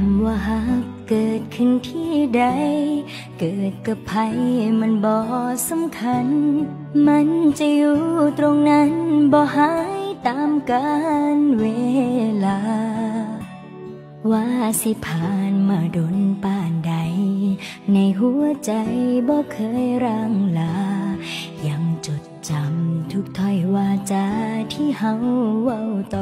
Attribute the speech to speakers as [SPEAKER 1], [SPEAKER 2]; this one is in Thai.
[SPEAKER 1] ำว่าฮักเกิดขึ้นที่ใด เกิดกับไผมันบ่สำคัญ มันจะอยู่ตรงนั้นบ่หายตามกาลเวลา ว่าสิผ่านมาดนป่านใด ในหัวใจบ่เคยร่างลา ยังจดจำทุกถ้อยวาจาที่เฮาเว้าต่อ